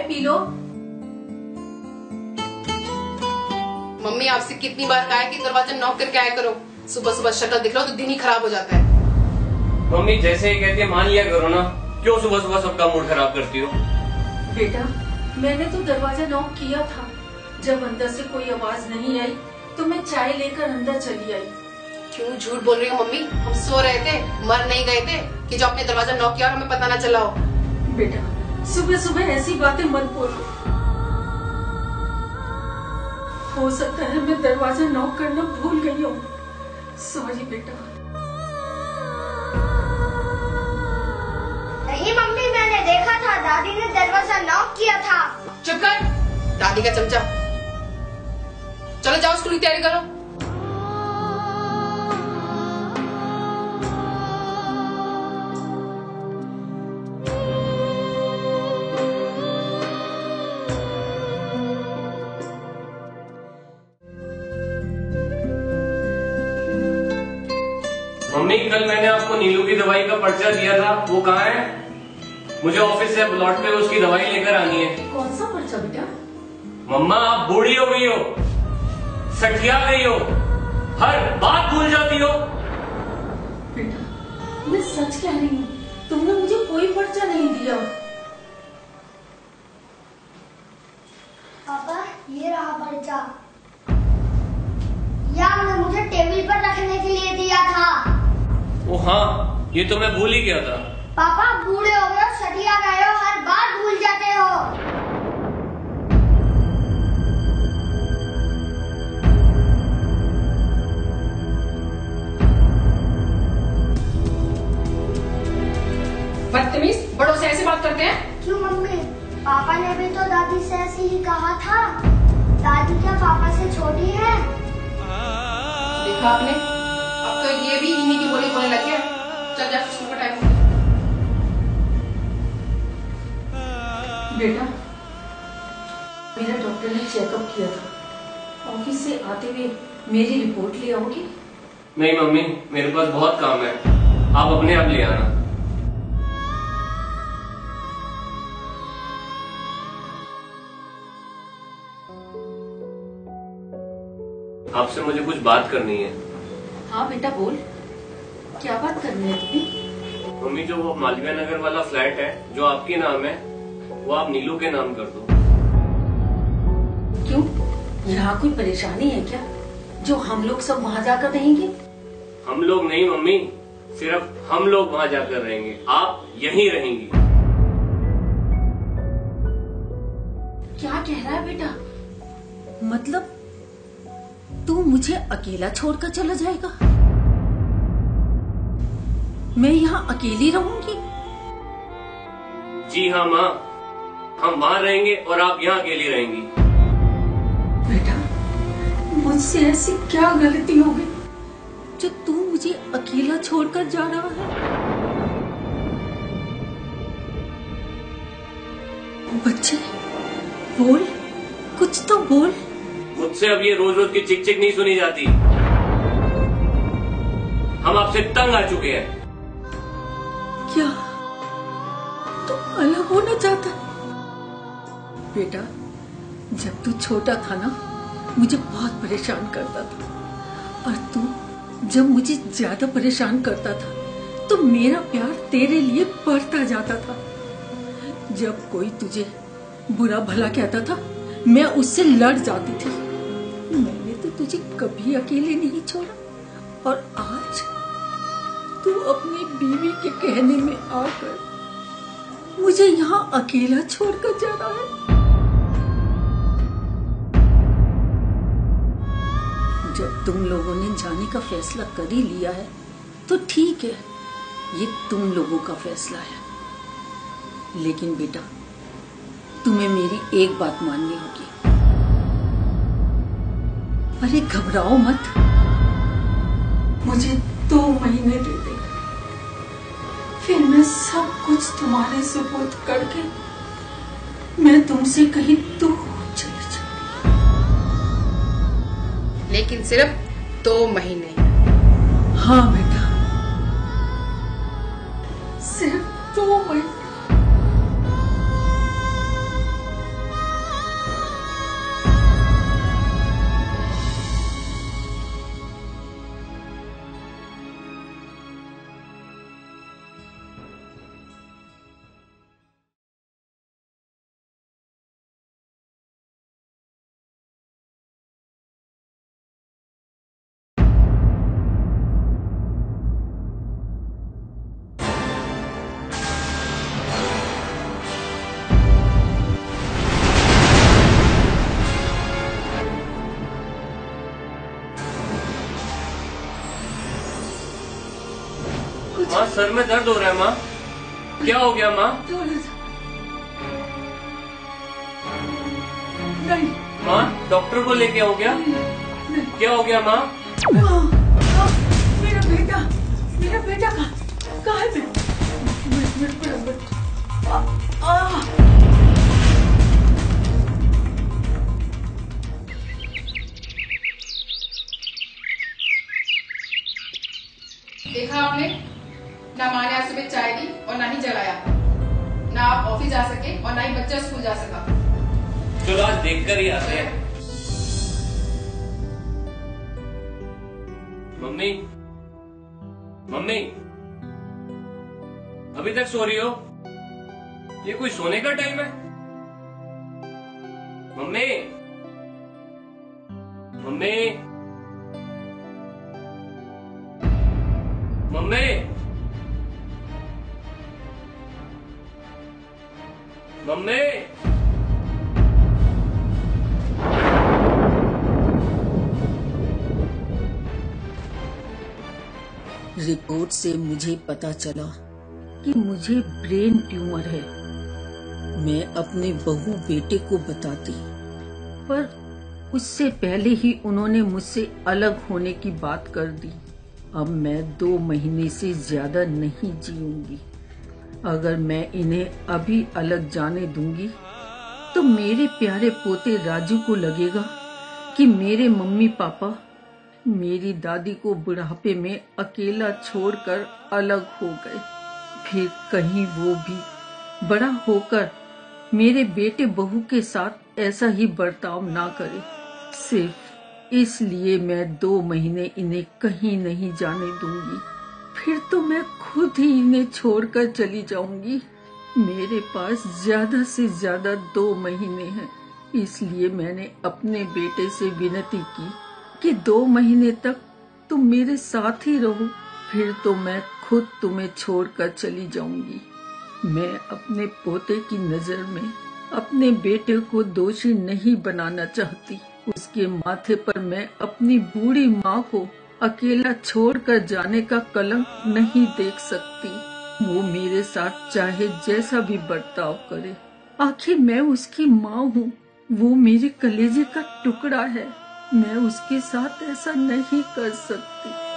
P low. Mummy आपसे कितनी बार कहा है कि दरवाज़ा नॉक करके आया करो। सुबह सुबह शक्ल दिख लो तो दिन ही खराब हो जाता है। मम्मी जैसे ही कहती है मान लिया करो ना क्यों सुबह सुबह सबका मूड खराब करती हो? बेटा मैंने तो दरवाज़ा नॉक किया था। जब अंदर से कोई आवाज़ नहीं आई तो मैं चाय लेकर अंदर चली आई। क्यों झूठ बोल रही हो मम्मी? हम सो रहे थे मर नहीं गए थे कि जो आपने दरवाज़ा नॉक किया और हमें पता ना चला हो। बेटा सुबह सुबह ऐसी बातें मत बोलो। हो सकता है मैं दरवाज़ा नॉक करना भूल गई हूँ। सॉरी बेटा। नहीं मम्मी मैंने देखा था। दादी ने दरवाज़ा नॉक किया था। चुप कर दादी का चमचा। चलो जाओ स्कूल की तैयारी करो। मम्मी कल मैंने आपको नीलू की दवाई का पर्चा दिया था। वो कहा है? मुझे ऑफ़िस से लौट कर उसकी दवाई लेकर आनी है। कौन सा पर्चा बेटा? मम्मा आप बूढ़ी हो गई हो। सठिया गई हो। हर बात भूल जाती हो। बेटा मैं सच कह रही हूँ तुमने मुझे कोई पर्चा नहीं दिया। ये तो मैं भूल ही गया था। पापा बूढ़े हो गए हो सटिया गए हो हर बात भूल जाते हो। बदतमीज बड़ों से ऐसे बात करते हैं? क्यों मम्मी? पापा ने भी तो दादी से ऐसे ही कहा था। दादी क्या पापा से छोटी है? देखा आपने? अब तो ये भी इन्हीं की बोली बोलने लग गया चल जा स्कूल का टाइम बेटा मेरा डॉक्टर ने चेकअप किया था। ऑफ़िस से आते हुए मेरी रिपोर्ट ले आओगे? नहीं मम्मी मेरे पास बहुत काम है। आप अपने आप ले आना। आपसे मुझे कुछ बात करनी है। हाँ बेटा बोल। क्या बात करनी है तुम्हें मम्मी जो वो मालवीय नगर वाला फ्लैट है जो आपके नाम है वो आप नीलू के नाम कर दो। क्यों? यहाँ कोई परेशानी है क्या? जो हम लोग सब वहाँ जाकर रहेंगे? हम लोग नहीं मम्मी सिर्फ़ हम लोग वहाँ जाकर रहेंगे। आप यहीं रहेंगी। क्या कह रहा है बेटा? मतलब तू मुझे अकेला छोड़कर चला जाएगा? मैं यहाँ अकेली रहूँगी। जी हाँ माँ। हम वहाँ रहेंगे और आप यहाँ अकेली रहेंगी। बेटा मुझसे ऐसी क्या गलती हो गई? जो तू मुझे अकेला छोड़कर जा रहा है। बच्चे बोल। कुछ तो बोल। मुझसे अब ये रोज रोज की चिक चिक नहीं सुनी जाती। हम आपसे तंग आ चुके हैं। क्या? तू अलग होना चाहता बेटा, जब तू छोटा था ना, मुझे बहुत परेशान करता था। और तू जब मुझे ज़्यादा परेशान करता था तो मेरा प्यार तेरे लिए बढ़ता जाता था। जब कोई तुझे बुरा भला कहता था, मैं उससे लड़ जाती थी। मैंने तो तुझे कभी अकेले नहीं छोड़ा। और आज तू अपनी बीवी के कहने में आकर मुझे यहाँ अकेला छोड़कर जा रहा है। जब तुम लोगों ने जाने का फैसला कर ही लिया है तो ठीक है, ये तुम लोगों का फैसला है। लेकिन बेटा, तुम्हें मेरी एक बात माननी होगी। अरे घबराओ मत। मुझे दो महीने दे दे फिर मैं सब कुछ तुम्हारे सुपुर्द करके मैं तुमसे कहीं दूर चली जाऊँगी लेकिन सिर्फ़ दो महीने। हाँ बेटा। सिर्फ़ दो महीने। सर में दर्द हो रहा है माँ। क्या हो गया माँ? माँ डॉक्टर को लेके हो गया? क्या हो गया माँ? मेरा बेटा मेरा बेटा कहाँ है? मैं मैं, मैं, मैं, मैं, मैं, मैं, देखा चलो आज देख कर ही आते हैं। मम्मी मम्मी, अभी तक सो रही हो? ये कोई सोने का टाइम है? Mummy mummy mummy. रिपोर्ट से मुझे पता चला कि मुझे ब्रेन ट्यूमर है। मैं अपने बहू बेटे को बताती। पर उससे पहले ही उन्होंने मुझसे अलग होने की बात कर दी। अब मैं दो महीने से ज़्यादा नहीं जीऊँगी। अगर मैं इन्हें अभी अलग जाने दूँगी तो मेरे प्यारे पोते राजू को लगेगा कि मेरे मम्मी पापा मेरी दादी को बुढ़ापे में अकेला छोड़कर अलग हो गए। फिर कहीं वो भी बड़ा होकर मेरे बेटे बहू के साथ ऐसा ही बर्ताव ना करे। सिर्फ़ इसलिए मैं दो महीने इन्हें कहीं नहीं जाने दूँगी। फिर तो मैं खुद ही इन्हें छोड़कर चली जाऊँगी। मेरे पास ज़्यादा से ज़्यादा दो महीने हैं, इसलिए मैंने अपने बेटे से विनती की कि दो महीने तक तुम मेरे साथ ही रहो, फिर तो मैं खुद तुम्हें छोड़कर चली जाऊँगी। मैं अपने पोते की नज़र में अपने बेटे को दोषी नहीं बनाना चाहती। उसके माथे पर मैं अपनी बूढ़ी माँ को अकेला छोड़कर जाने का कलंक नहीं देख सकती। वो मेरे साथ चाहे जैसा भी बर्ताव करे। आखिर मैं उसकी माँ हूँ। वो मेरे कलेजे का टुकड़ा है। मैं उसके साथ ऐसा नहीं कर सकती।